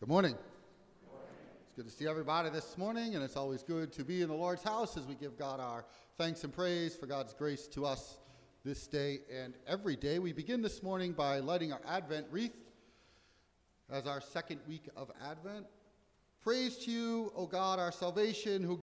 Good morning. It's good to see everybody this morning, and it's always good to be in the Lord's house as we give God our thanks and praise for God's grace to us this day and every day. We begin this morning by lighting our Advent wreath as our second week of Advent. Praise to you, O God, our salvation, who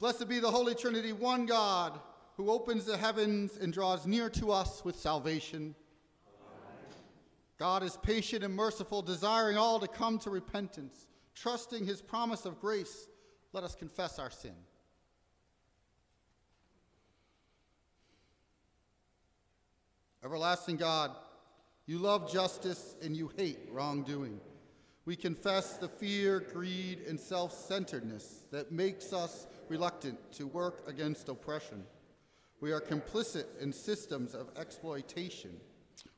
Blessed be the Holy Trinity, one God, who opens the heavens and draws near to us with salvation. God is patient and merciful, desiring all to come to repentance. Trusting his promise of grace, let us confess our sin. Everlasting God, you love justice and you hate wrongdoing. We confess the fear, greed, and self centeredness that makes us reluctant to work against oppression. We are complicit in systems of exploitation.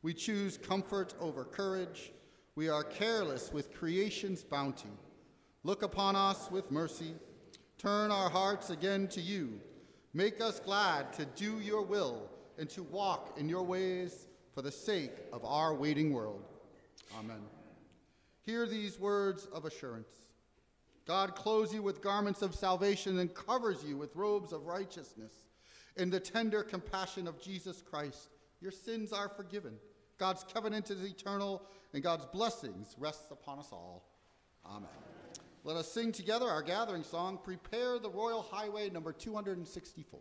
We choose comfort over courage. We are careless with creation's bounty. Look upon us with mercy. Turn our hearts again to you. Make us glad to do your will and to walk in your ways for the sake of our waiting world. Amen. Hear these words of assurance. God clothes you with garments of salvation and covers you with robes of righteousness. In the tender compassion of Jesus Christ, your sins are forgiven. God's covenant is eternal, and God's blessings rests upon us all. Amen. Let us sing together our gathering song, Prepare the Royal Highway, number 264.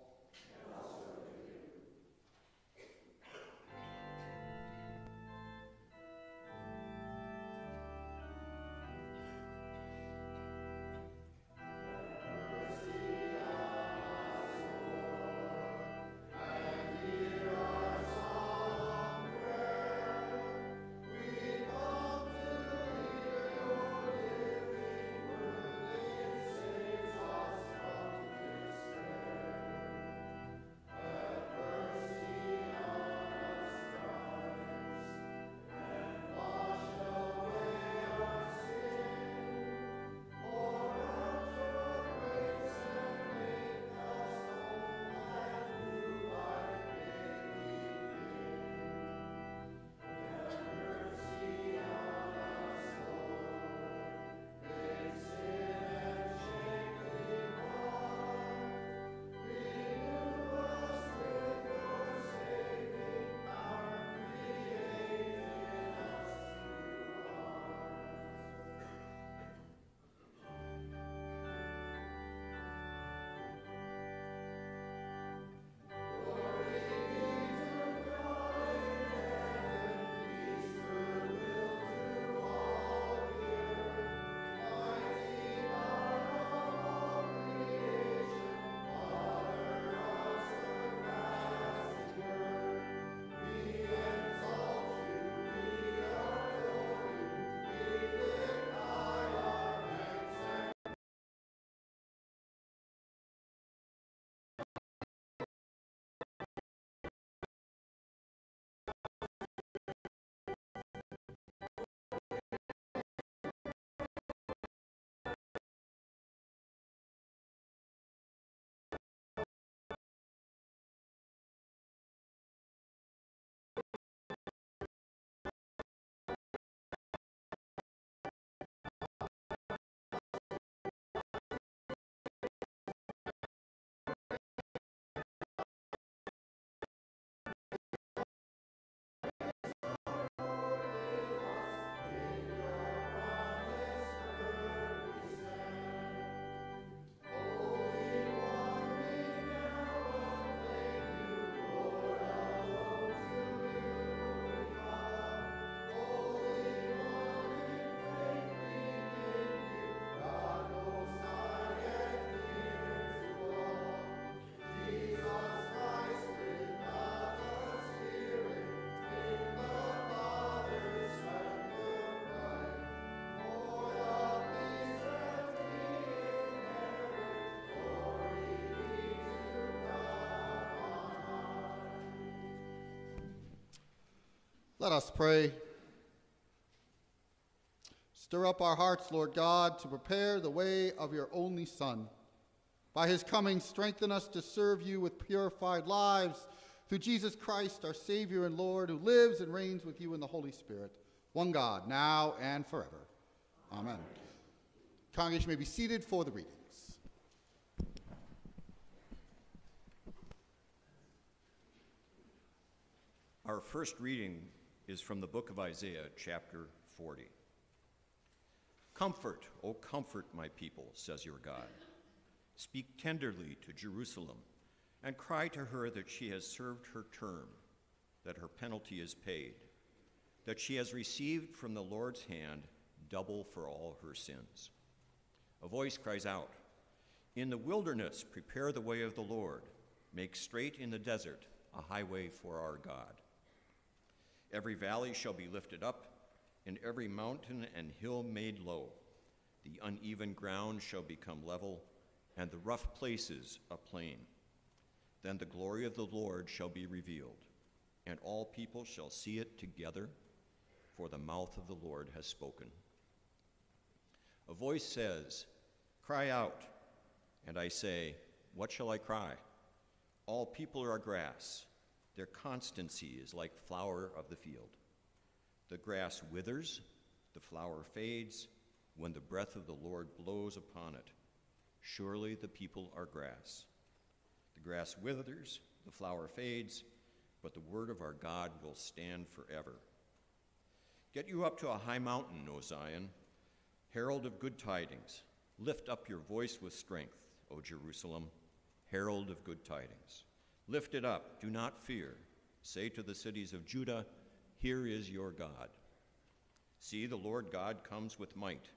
Let us pray. Stir up our hearts, Lord God, to prepare the way of your only Son. By his coming, strengthen us to serve you with purified lives through Jesus Christ, our Savior and Lord, who lives and reigns with you in the Holy Spirit, one God, now and forever. Amen. Congregation may be seated for the readings. Our first reading is from the book of Isaiah, chapter 40. Comfort, O comfort my people, says your God. Speak tenderly to Jerusalem and cry to her that she has served her term, that her penalty is paid, that she has received from the Lord's hand double for all her sins. A voice cries out, In the wilderness, prepare the way of the Lord, make straight in the desert a highway for our God. Every valley shall be lifted up, and every mountain and hill made low. The uneven ground shall become level, and the rough places a plain. Then the glory of the Lord shall be revealed, and all people shall see it together, for the mouth of the Lord has spoken. A voice says, Cry out. And I say, What shall I cry? All people are grass their constancy is like flower of the field. The grass withers, the flower fades, when the breath of the Lord blows upon it. Surely the people are grass. The grass withers, the flower fades, but the word of our God will stand forever. Get you up to a high mountain, O Zion. Herald of good tidings, lift up your voice with strength, O Jerusalem. Herald of good tidings. Lift it up, do not fear. Say to the cities of Judah, Here is your God. See, the Lord God comes with might,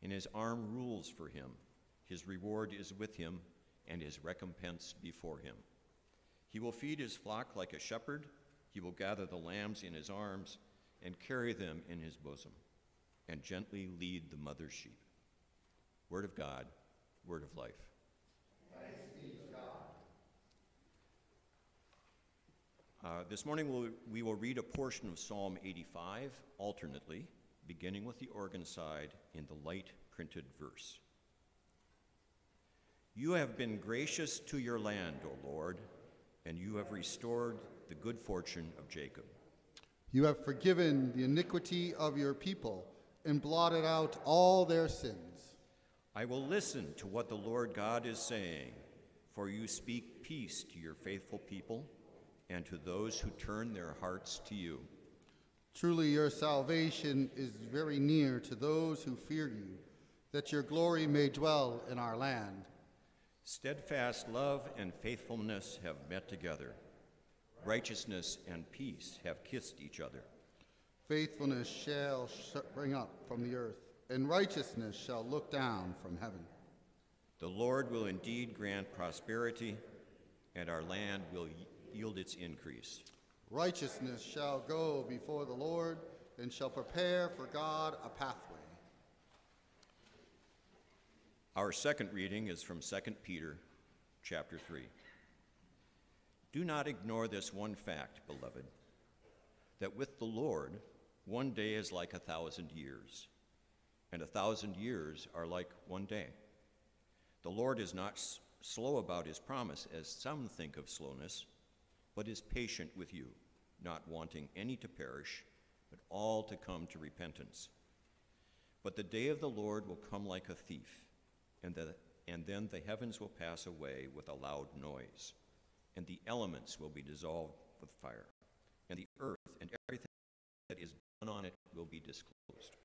and his arm rules for him. His reward is with him, and his recompense before him. He will feed his flock like a shepherd. He will gather the lambs in his arms and carry them in his bosom, and gently lead the mother sheep. Word of God, word of life. Uh, this morning we'll, we will read a portion of Psalm 85 alternately, beginning with the organ side in the light printed verse. You have been gracious to your land, O Lord, and you have restored the good fortune of Jacob. You have forgiven the iniquity of your people and blotted out all their sins. I will listen to what the Lord God is saying, for you speak peace to your faithful people and to those who turn their hearts to you. Truly, your salvation is very near to those who fear you, that your glory may dwell in our land. Steadfast love and faithfulness have met together. Righteousness and peace have kissed each other. Faithfulness shall spring up from the earth, and righteousness shall look down from heaven. The Lord will indeed grant prosperity, and our land will yield its increase. Righteousness shall go before the Lord, and shall prepare for God a pathway. Our second reading is from 2 Peter chapter 3. Do not ignore this one fact, beloved, that with the Lord, one day is like a thousand years, and a thousand years are like one day. The Lord is not slow about his promise, as some think of slowness, but is patient with you, not wanting any to perish, but all to come to repentance. But the day of the Lord will come like a thief, and, the, and then the heavens will pass away with a loud noise and the elements will be dissolved with fire, and the earth and everything that is done on it will be disclosed.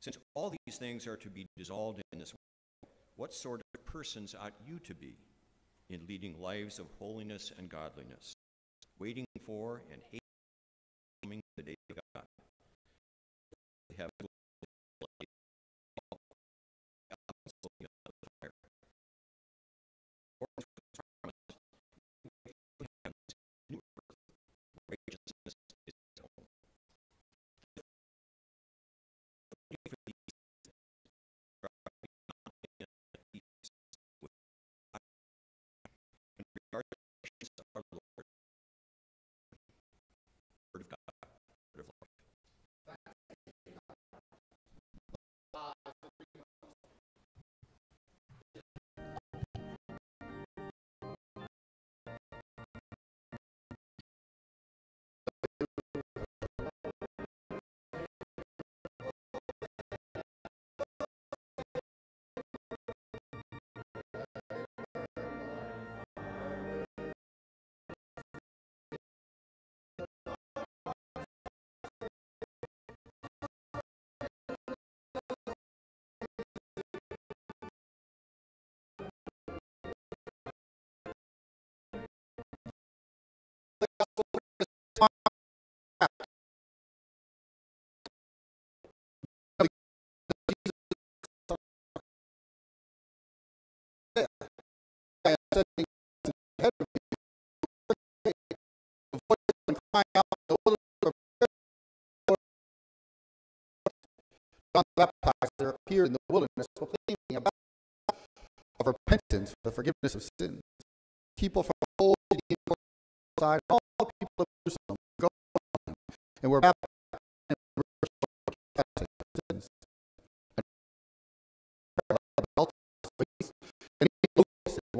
Since all these things are to be dissolved in this world, what sort of persons ought you to be in leading lives of holiness and godliness, waiting for and hating the day of God? Have sending ahead of. The and crying out the wilderness, "Prepare John the Baptizer appeared in the wilderness proclaiming a baptism of repentance for the forgiveness of sins. People from the whole Judean side, all the people of Jerusalem, go and were baptized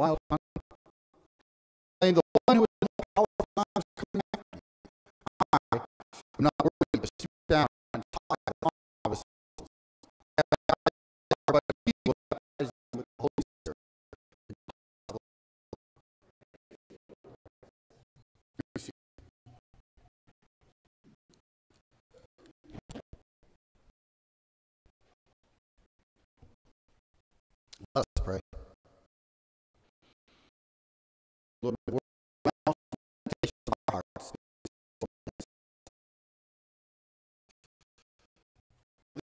wild The one who is in the power of God is coming after me. I am not worthy to stoop down and tie hearts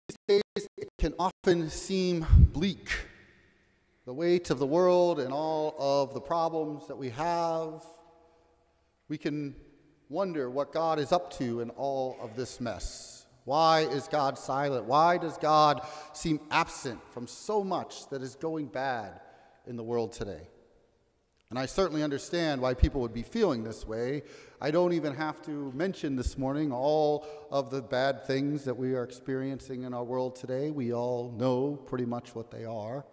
These days, it can often seem bleak. The weight of the world and all of the problems that we have. We can wonder what God is up to in all of this mess. Why is God silent? Why does God seem absent from so much that is going bad in the world today? And I certainly understand why people would be feeling this way. I don't even have to mention this morning all of the bad things that we are experiencing in our world today. We all know pretty much what they are.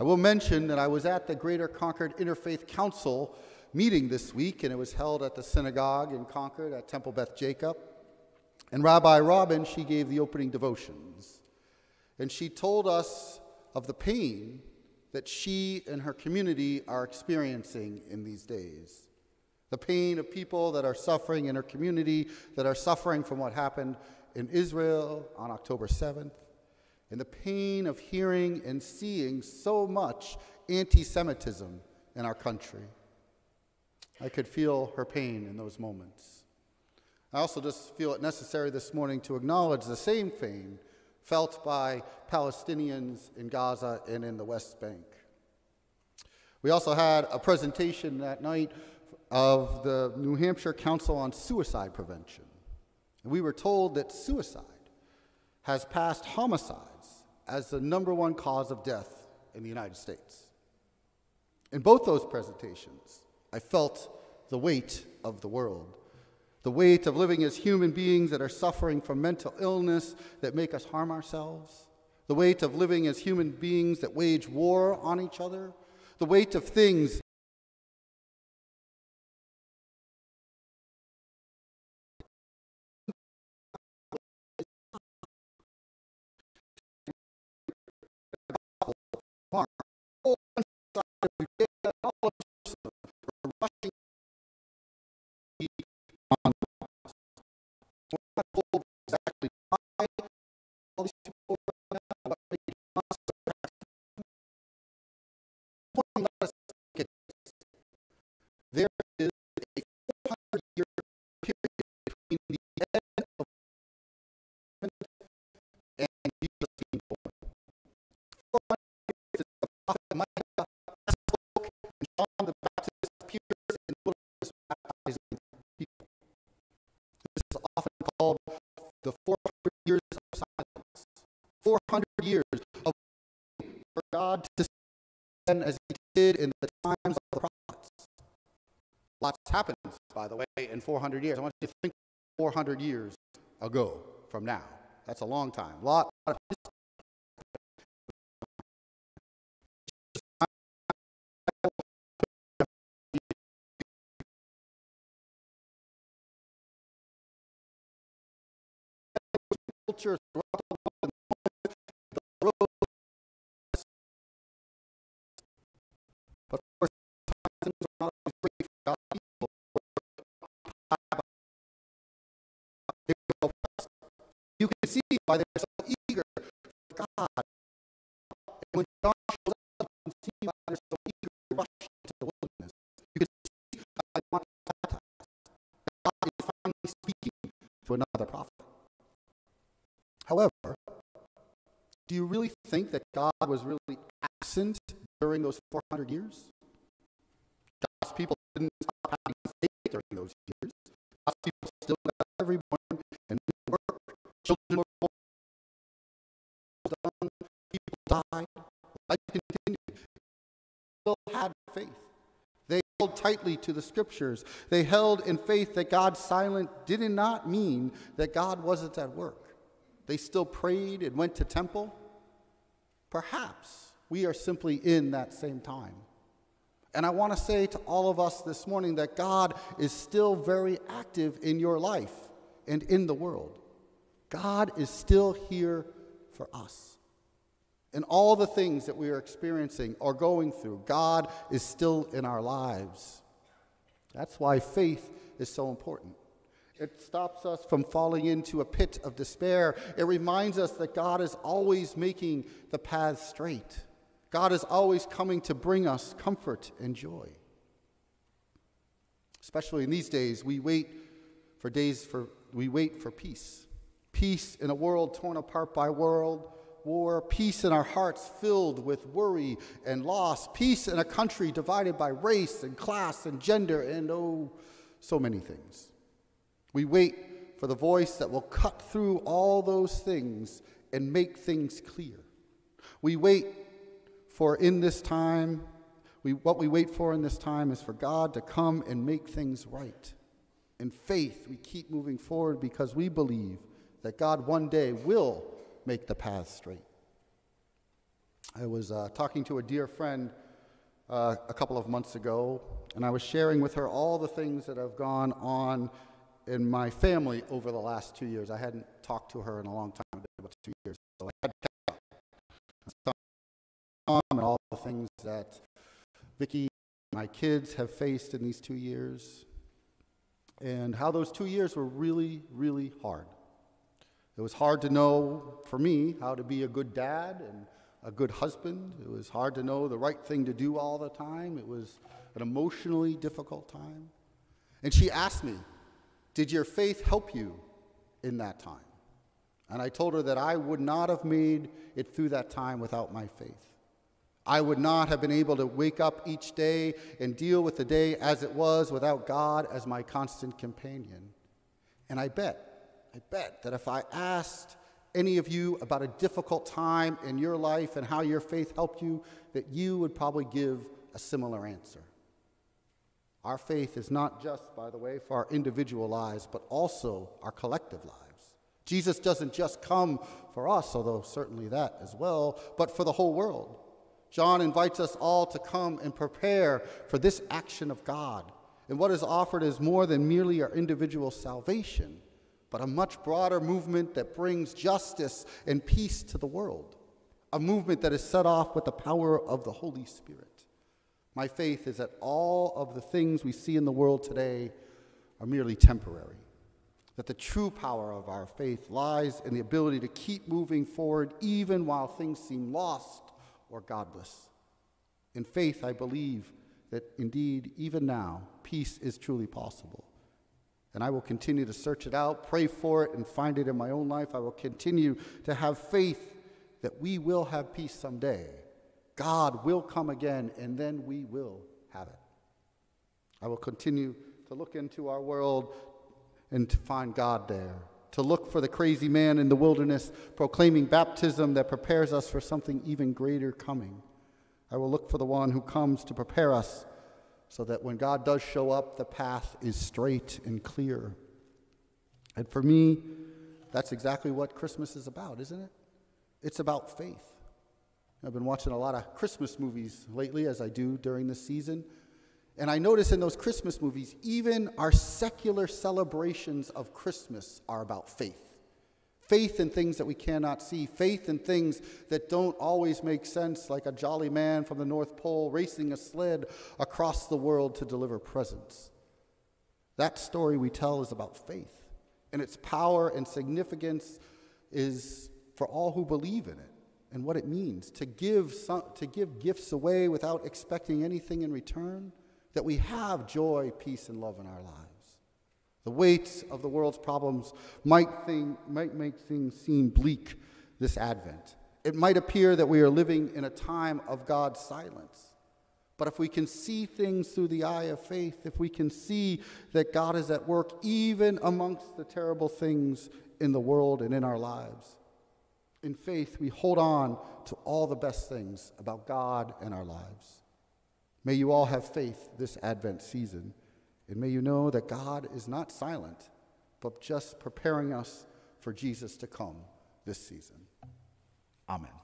I will mention that I was at the Greater Concord Interfaith Council meeting this week, and it was held at the synagogue in Concord at Temple Beth Jacob. And Rabbi Robin, she gave the opening devotions. And she told us of the pain that she and her community are experiencing in these days. The pain of people that are suffering in her community, that are suffering from what happened in Israel on October 7th, and the pain of hearing and seeing so much anti Semitism in our country. I could feel her pain in those moments. I also just feel it necessary this morning to acknowledge the same pain felt by Palestinians in Gaza and in the West Bank. We also had a presentation that night of the New Hampshire Council on Suicide Prevention. And we were told that suicide has passed homicides as the number one cause of death in the United States. In both those presentations, I felt the weight of the world the weight of living as human beings that are suffering from mental illness that make us harm ourselves, the weight of living as human beings that wage war on each other, the weight of things there is a 400 year period between the end of and Jesus being born. 400 years is the prophet Micah and John the Baptist in the wilderness baptizing people. This is often called the 400 years of silence, 400 years of for God to send as He did in the times of the prophets. Lots happens, by the way, in 400 years. I want you to think 400 years ago from now. That's a long time. A lot. But of people. You can see why they're so eager for God. And when John shows up, you can see why they're so eager to rush into the wilderness. You can see why they want to baptize. God is finally speaking to another prophet. However, do you really think that God was really absent during those 400 years? God's people didn't stop having faith during those years. God's people still got every morning and work. Children were born, people died, life continued. Still had faith. They held tightly to the scriptures. They held in faith that God's silent did not mean that God wasn't at work. They still prayed and went to temple. Perhaps we are simply in that same time. And I want to say to all of us this morning that God is still very active in your life and in the world. God is still here for us. And all the things that we are experiencing or going through, God is still in our lives. That's why faith is so important. It stops us from falling into a pit of despair. It reminds us that God is always making the path straight. God is always coming to bring us comfort and joy. Especially in these days, we wait for days for we wait for peace. Peace in a world torn apart by world war, peace in our hearts filled with worry and loss, peace in a country divided by race and class and gender and oh, so many things. We wait for the voice that will cut through all those things and make things clear. We wait for in this time, we, what we wait for in this time is for God to come and make things right. In faith, we keep moving forward because we believe that God one day will make the path straight. I was uh, talking to a dear friend uh, a couple of months ago, and I was sharing with her all the things that have gone on in my family over the last two years. I hadn't talked to her in a long time, about two years, so I had to catch up. And all the things that Vicki, my kids, have faced in these two years, and how those two years were really, really hard. It was hard to know, for me, how to be a good dad and a good husband. It was hard to know the right thing to do all the time. It was an emotionally difficult time. And she asked me, Did your faith help you in that time? And I told her that I would not have made it through that time without my faith. I would not have been able to wake up each day and deal with the day as it was without God as my constant companion. And I bet I bet that if I asked any of you about a difficult time in your life and how your faith helped you, that you would probably give a similar answer. Our faith is not just, by the way, for our individual lives, but also our collective lives. Jesus doesn't just come for us, although certainly that as well, but for the whole world. John invites us all to come and prepare for this action of God. And what is offered is more than merely our individual salvation but a much broader movement that brings justice and peace to the world, a movement that is set off with the power of the Holy Spirit. My faith is that all of the things we see in the world today are merely temporary, that the true power of our faith lies in the ability to keep moving forward even while things seem lost or godless. In faith, I believe that indeed, even now, peace is truly possible and I will continue to search it out, pray for it, and find it in my own life. I will continue to have faith that we will have peace someday. God will come again, and then we will have it. I will continue to look into our world and to find God there, to look for the crazy man in the wilderness proclaiming baptism that prepares us for something even greater coming. I will look for the one who comes to prepare us so that when God does show up, the path is straight and clear. And for me, that's exactly what Christmas is about, isn't it? It's about faith. I've been watching a lot of Christmas movies lately, as I do during the season. And I notice in those Christmas movies, even our secular celebrations of Christmas are about faith. Faith in things that we cannot see, faith in things that don't always make sense, like a jolly man from the North Pole racing a sled across the world to deliver presents. That story we tell is about faith, and its power and significance is for all who believe in it and what it means to give, some, to give gifts away without expecting anything in return, that we have joy, peace, and love in our lives. The weight of the world's problems might, think, might make things seem bleak this Advent. It might appear that we are living in a time of God's silence. But if we can see things through the eye of faith, if we can see that God is at work even amongst the terrible things in the world and in our lives, in faith we hold on to all the best things about God and our lives. May you all have faith this Advent season. And may you know that God is not silent, but just preparing us for Jesus to come this season. Amen.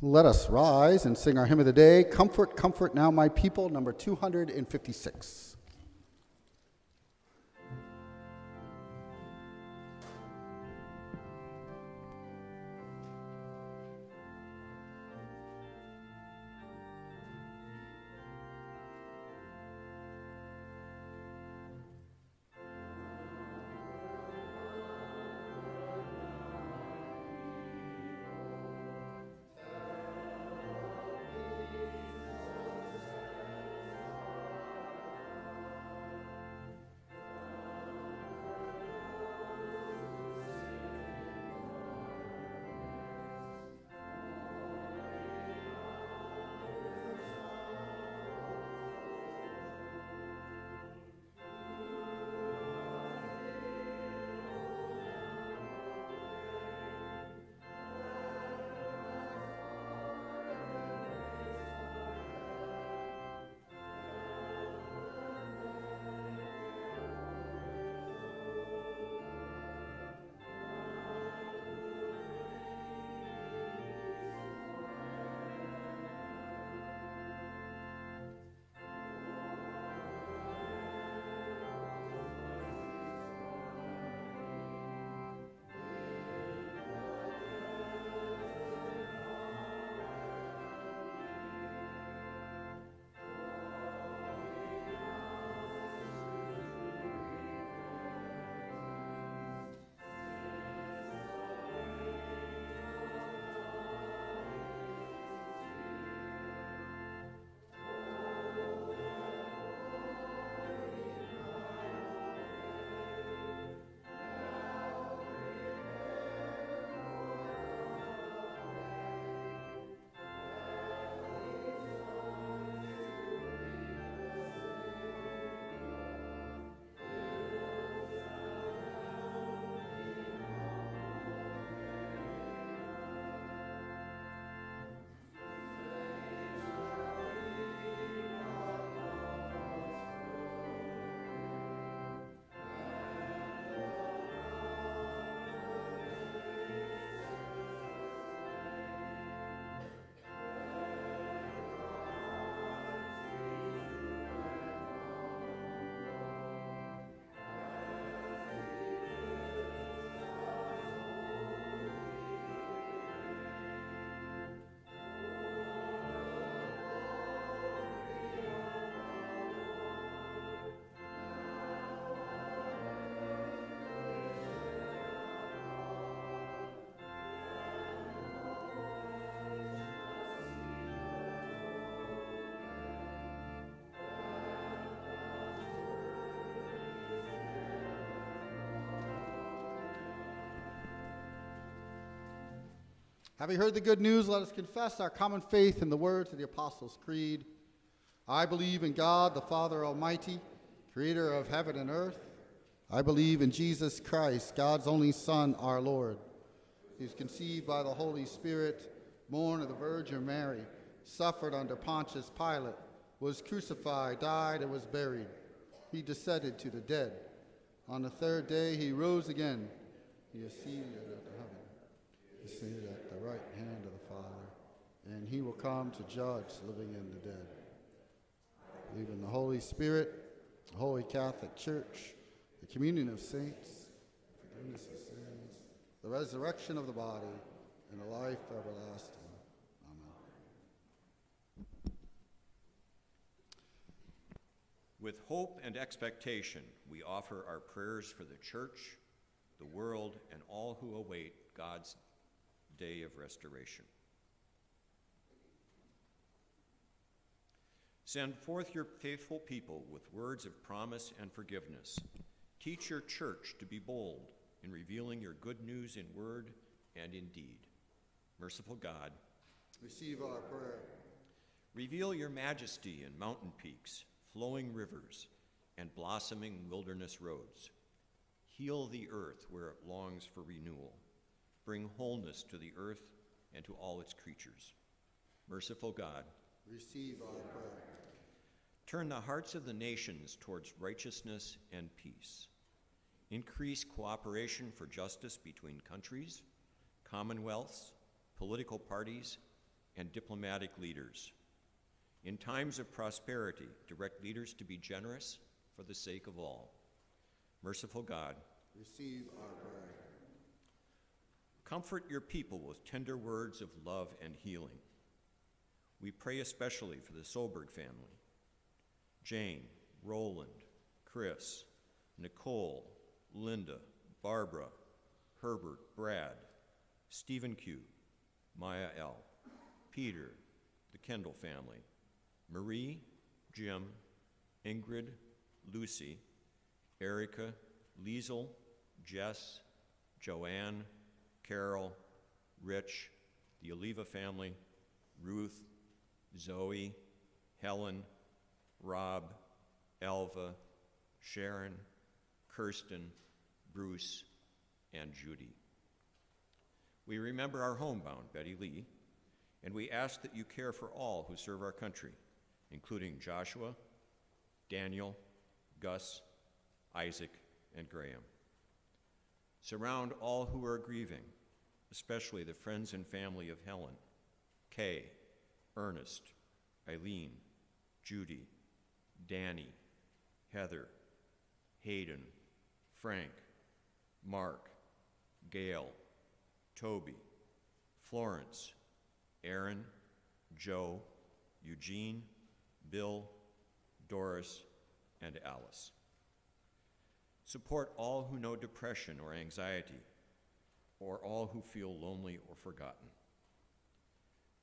Let us rise and sing our hymn of the day, Comfort, Comfort Now My People, number 256. Having heard the good news, let us confess our common faith in the words of the Apostles' Creed. I believe in God, the Father Almighty, creator of heaven and earth. I believe in Jesus Christ, God's only Son, our Lord. He was conceived by the Holy Spirit, born of the Virgin Mary, suffered under Pontius Pilate, was crucified, died, and was buried. He descended to the dead. On the third day he rose again. He ascended into heaven. He the right hand of the Father, and he will come to judge living and the dead. Believe in the Holy Spirit, the Holy Catholic Church, the communion of saints, forgiveness of sins, the resurrection of the body, and the life everlasting. Amen. With hope and expectation, we offer our prayers for the church, the world, and all who await God's day of restoration. Send forth your faithful people with words of promise and forgiveness. Teach your church to be bold in revealing your good news in word and in deed. Merciful God, Receive our prayer. reveal your majesty in mountain peaks, flowing rivers, and blossoming wilderness roads. Heal the earth where it longs for renewal. Bring wholeness to the earth and to all its creatures. Merciful God, Receive our prayer. Turn the hearts of the nations towards righteousness and peace. Increase cooperation for justice between countries, commonwealths, political parties, and diplomatic leaders. In times of prosperity, direct leaders to be generous for the sake of all. Merciful God, Receive our prayer. Comfort your people with tender words of love and healing. We pray especially for the Solberg family Jane, Roland, Chris, Nicole, Linda, Barbara, Herbert, Brad, Stephen Q, Maya L, Peter, the Kendall family, Marie, Jim, Ingrid, Lucy, Erica, Liesel, Jess, Joanne, Carol, Rich, the Oliva family, Ruth, Zoe, Helen, Rob, Alva, Sharon, Kirsten, Bruce, and Judy. We remember our homebound, Betty Lee, and we ask that you care for all who serve our country, including Joshua, Daniel, Gus, Isaac, and Graham. Surround all who are grieving, especially the friends and family of Helen, Kay, Ernest, Eileen, Judy, Danny, Heather, Hayden, Frank, Mark, Gail, Toby, Florence, Aaron, Joe, Eugene, Bill, Doris, and Alice. Support all who know depression or anxiety, or all who feel lonely or forgotten.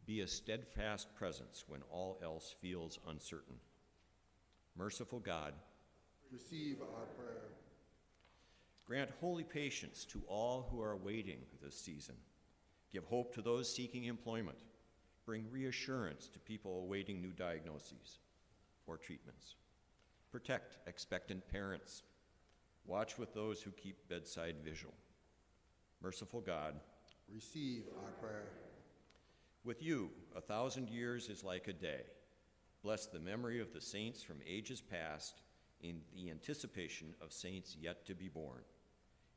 Be a steadfast presence when all else feels uncertain. Merciful God, Receive our prayer. grant holy patience to all who are waiting this season. Give hope to those seeking employment. Bring reassurance to people awaiting new diagnoses or treatments. Protect expectant parents. Watch with those who keep bedside vigil. Merciful God, Receive our prayer. with you, a thousand years is like a day. Bless the memory of the saints from ages past in the anticipation of saints yet to be born.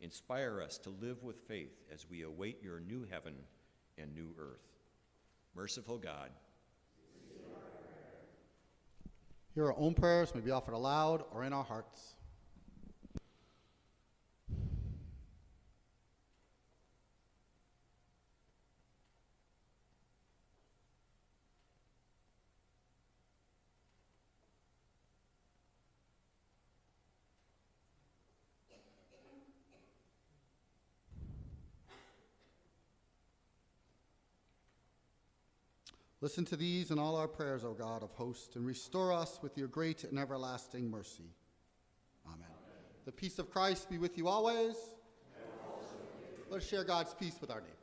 Inspire us to live with faith as we await your new heaven and new earth. Merciful God, hear our own prayers may be offered aloud or in our hearts. Listen to these and all our prayers, O God of hosts, and restore us with your great and everlasting mercy. Amen. The peace of Christ be with you always. Let us share God's peace with our neighbors.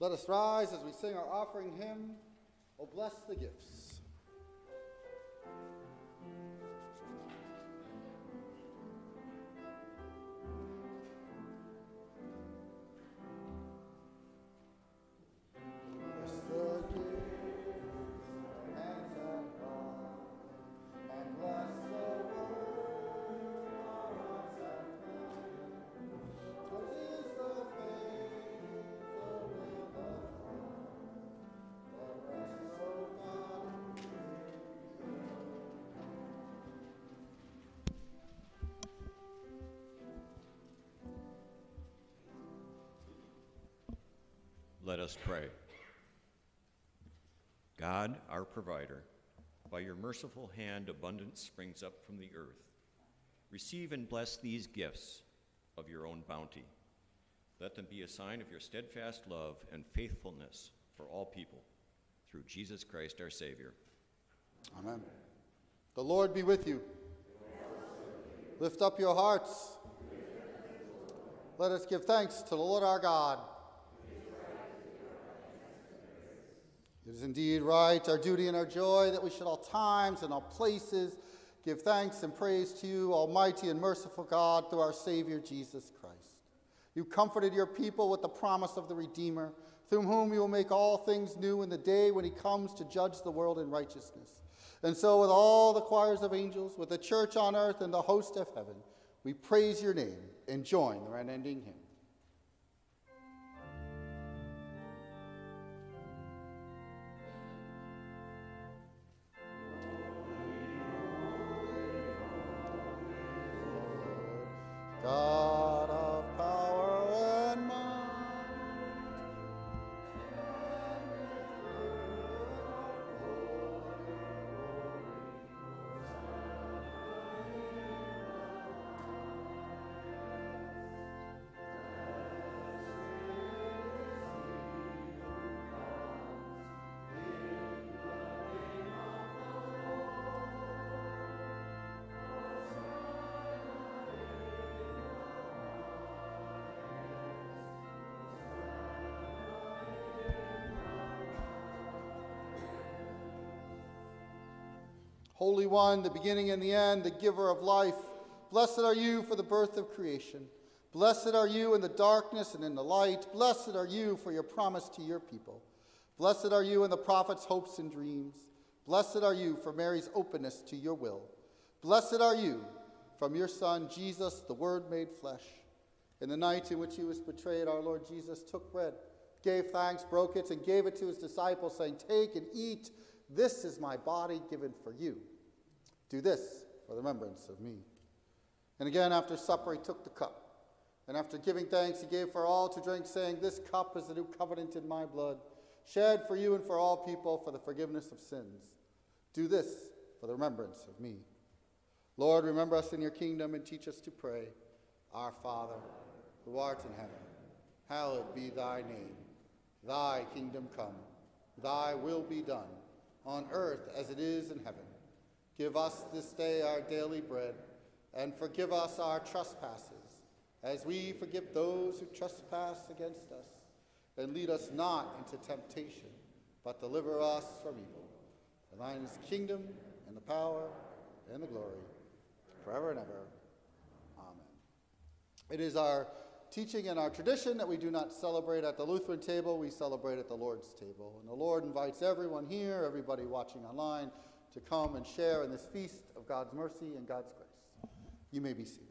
Let us rise as we sing our offering hymn, Oh Bless the Gifts. Us pray. God, our provider, by your merciful hand, abundance springs up from the earth. Receive and bless these gifts of your own bounty. Let them be a sign of your steadfast love and faithfulness for all people, through Jesus Christ our Savior. Amen. The Lord be with you. Lift up your hearts. Let us give thanks to the Lord our God. It is indeed right, our duty and our joy, that we should all times and all places give thanks and praise to you, Almighty and merciful God, through our Savior Jesus Christ. You comforted your people with the promise of the Redeemer, through whom you will make all things new in the day when he comes to judge the world in righteousness. And so, with all the choirs of angels, with the church on earth and the host of heaven, we praise your name and join the unending hymn. Holy One, the beginning and the end, the giver of life, blessed are you for the birth of creation. Blessed are you in the darkness and in the light. Blessed are you for your promise to your people. Blessed are you in the prophet's hopes and dreams. Blessed are you for Mary's openness to your will. Blessed are you from your Son, Jesus, the Word made flesh. In the night in which he was betrayed, our Lord Jesus took bread, gave thanks, broke it, and gave it to his disciples, saying, Take and eat. This is my body given for you. Do this for the remembrance of me. And again, after supper, he took the cup. And after giving thanks, he gave for all to drink, saying, This cup is the new covenant in my blood, shed for you and for all people for the forgiveness of sins. Do this for the remembrance of me. Lord, remember us in your kingdom and teach us to pray. Our Father, who art in heaven, hallowed be thy name. Thy kingdom come, thy will be done, on earth as it is in heaven. Give us this day our daily bread, and forgive us our trespasses, as we forgive those who trespass against us. And lead us not into temptation, but deliver us from evil. For thine is the kingdom, and the power, and the glory, forever and ever. Amen. It is our teaching and our tradition that we do not celebrate at the Lutheran table, we celebrate at the Lord's table. And the Lord invites everyone here, everybody watching online, to come and share in this feast of God's mercy and God's grace. You may be seated.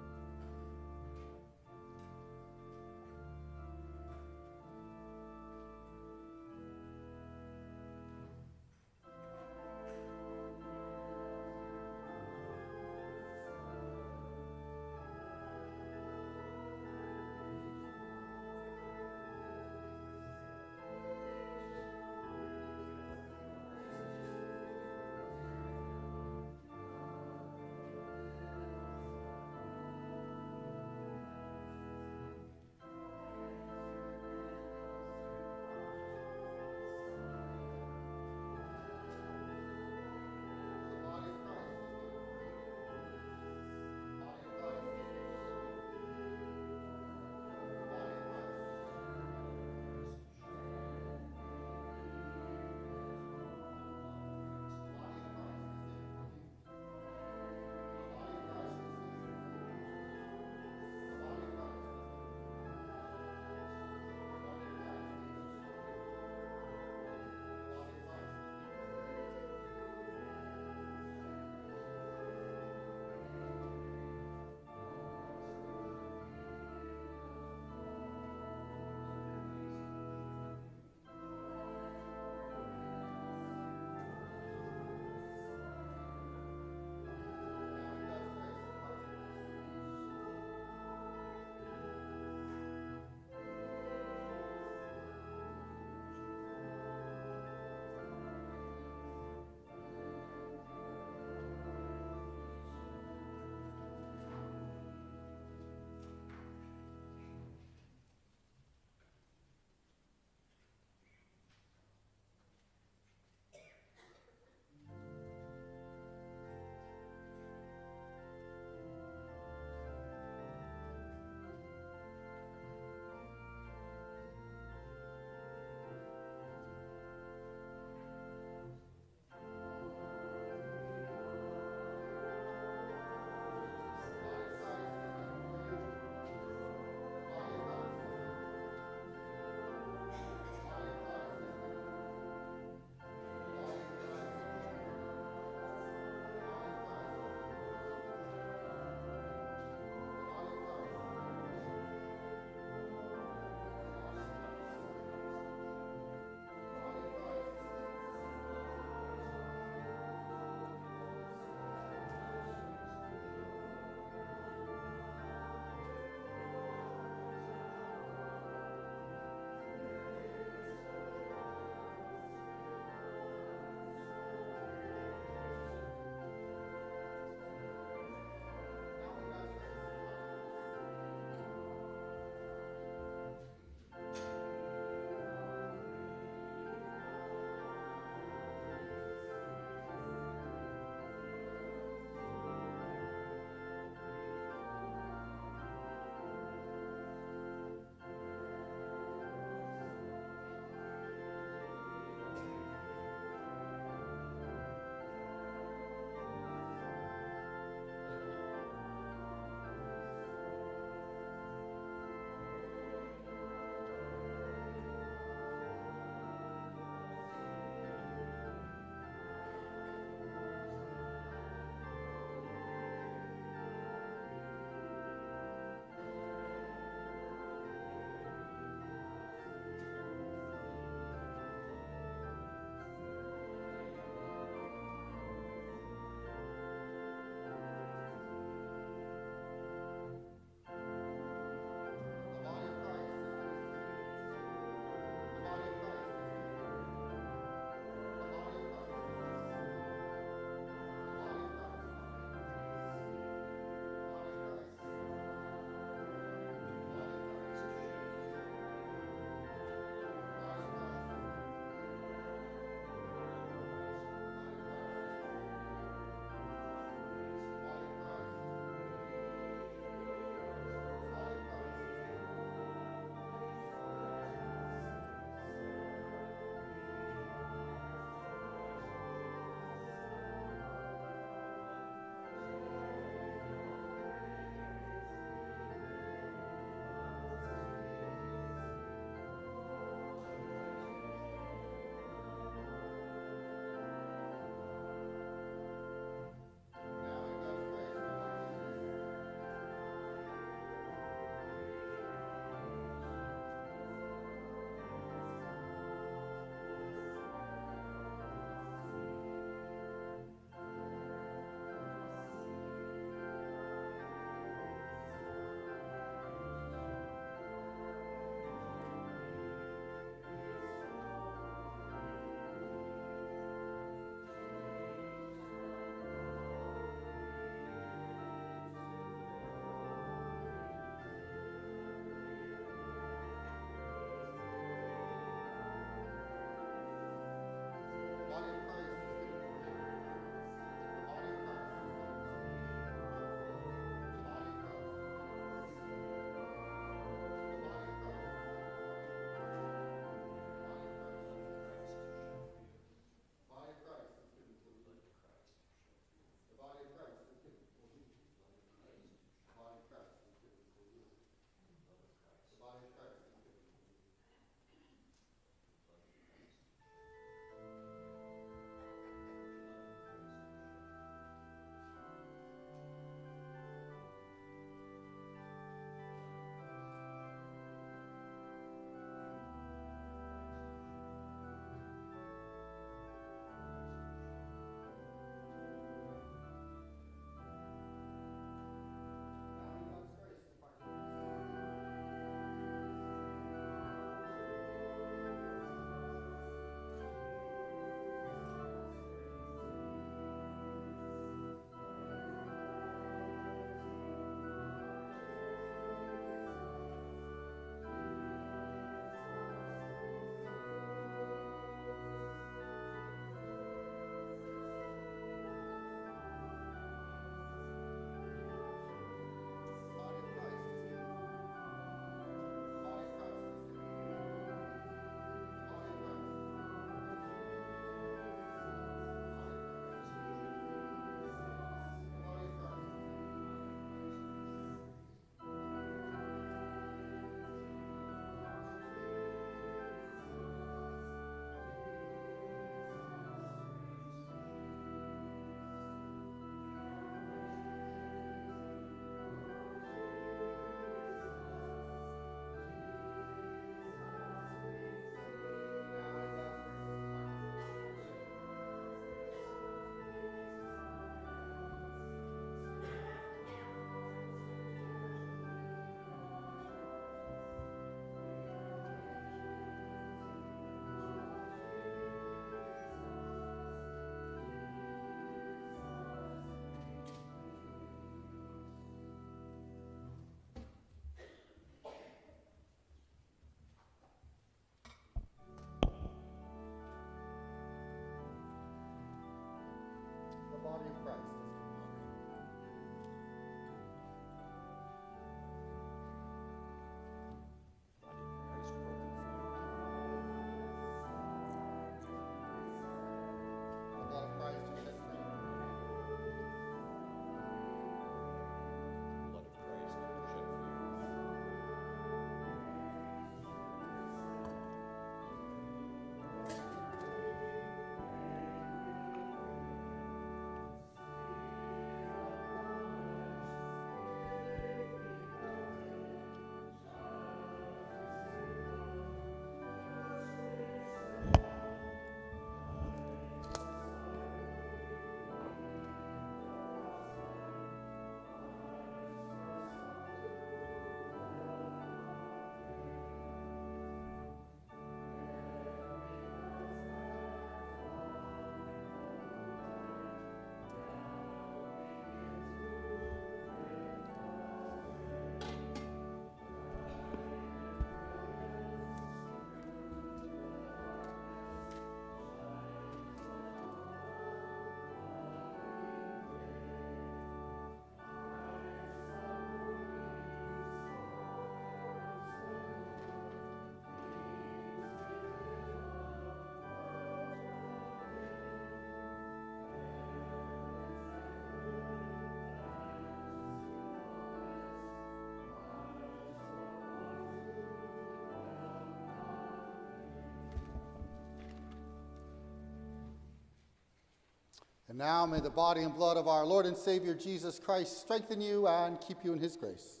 And now may the body and blood of our Lord and Savior Jesus Christ strengthen you and keep you in his grace.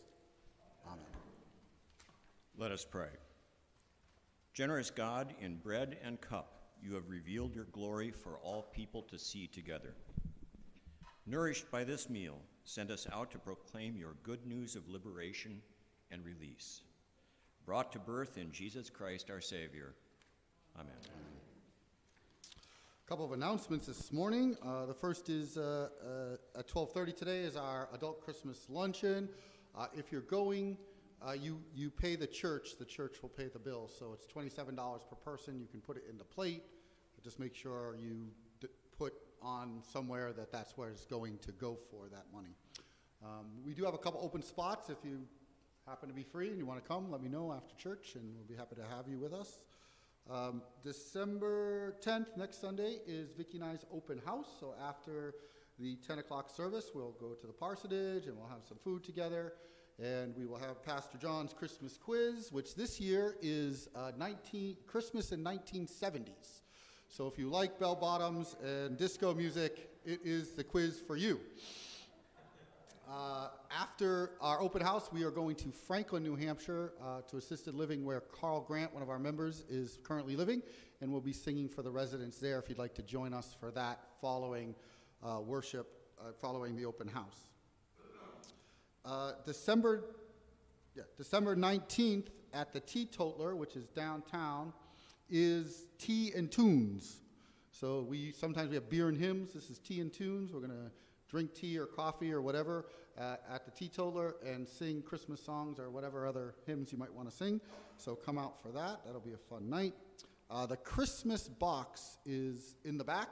Amen. Let us pray. Generous God, in bread and cup, you have revealed your glory for all people to see together. Nourished by this meal, send us out to proclaim your good news of liberation and release. Brought to birth in Jesus Christ our Savior. Amen. A couple of announcements this morning. Uh, the first is uh, uh, at 12:30 today is our adult Christmas luncheon. Uh, if you're going, uh, you you pay the church. The church will pay the bill. So it's $27 per person. You can put it in the plate. Just make sure you put on somewhere that that's where it's going to go for that money. Um, we do have a couple open spots. If you happen to be free and you want to come, let me know after church, and we'll be happy to have you with us. Um, December 10th, next Sunday, is Vicky and I's open house. So after the 10 o'clock service, we'll go to the parsonage and we'll have some food together. And we will have Pastor John's Christmas quiz, which this year is uh, 19, Christmas in 1970s. So if you like bell bottoms and disco music, it is the quiz for you. Uh, after our open house, we are going to Franklin, New Hampshire, uh, to assisted living where Carl Grant, one of our members, is currently living, and we'll be singing for the residents there if you'd like to join us for that following uh, worship, uh, following the open house. Uh, December, yeah, December 19th at the Teetotaler, which is downtown, is Tea and Tunes. So we sometimes we have beer and hymns. This is Tea and Tunes. We're to drink tea or coffee or whatever uh, at the teetotaler and sing Christmas songs or whatever other hymns you might want to sing. So come out for that. That'll be a fun night. Uh, the Christmas box is in the back.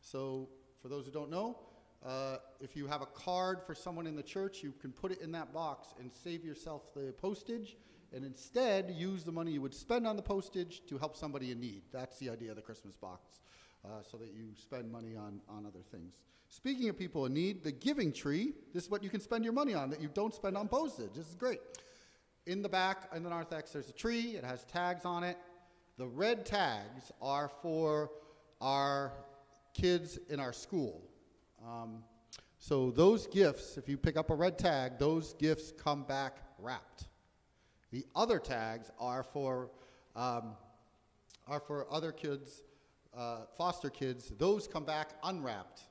So for those who don't know, uh, if you have a card for someone in the church, you can put it in that box and save yourself the postage and instead use the money you would spend on the postage to help somebody in need. That's the idea of the Christmas box, uh, so that you spend money on, on other things. Speaking of people in need, the giving tree, this is what you can spend your money on that you don't spend on postage. This is great. In the back, in the narthex, there's a tree. It has tags on it. The red tags are for our kids in our school. Um, so those gifts, if you pick up a red tag, those gifts come back wrapped. The other tags are for um, are for other kids, uh, foster kids. Those come back unwrapped.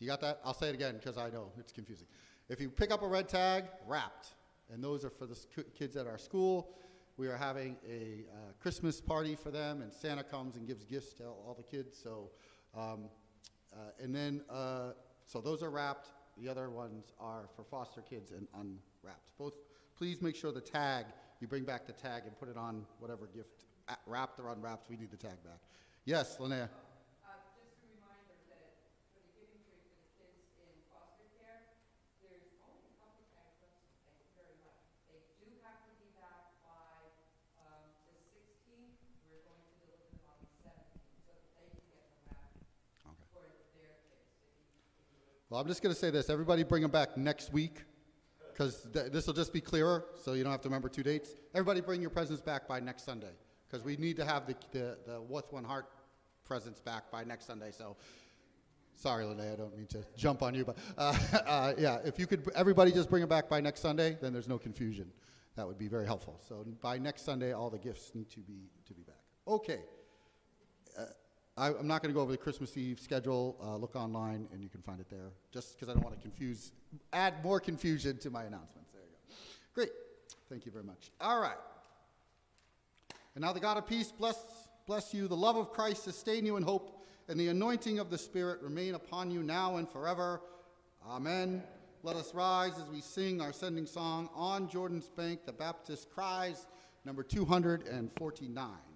Do you got that? I'll say it again because I know it's confusing. If you pick up a red tag, wrapped, and those are for the kids at our school. We are having a uh, Christmas party for them, and Santa comes and gives gifts to all, the kids. So, um, uh, and then uh, so those are wrapped. The other ones are for foster kids and unwrapped. Both. Please make sure the tag you bring back the tag and put it on whatever gift, wrapped or unwrapped. We need the tag back. Yes, Linnea. Uh, just a reminder that for the giving tree for the kids in foster care, there's only a couple tags left, thank you very much. They do have to be back by, um, the sixteenth, we're going to deliver them on the seventeenth, so that they can get them back Okay. for their kids, if you, if you would. Well, I'm just going to say this. Everybody bring them back next week because th- this will just be clearer so you don't have to remember two dates. Everybody bring your presents back by next Sunday because we need to have the, the, the With One Heart presents back by next Sunday. So sorry, Lene, I don't mean to jump on you, but uh, uh, yeah, if you could, everybody just bring them back by next Sunday, then there's no confusion. That would be very helpful. So by next Sunday, all the gifts need to be, to be back. Okay. I, I'm not going to go over the Christmas Eve schedule. Uh, look online, and you can find it there. Just because I don't want to confuse, add more confusion to my announcements. There you go. Great. Thank you very much. All right. And now the God of peace bless bless you. The love of Christ sustain you in hope, and the anointing of the Spirit remain upon you now and forever. Amen. Let us rise as we sing our sending song on Jordan's bank. The Baptist cries, number 249.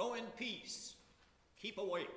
Go in peace. Keep awake.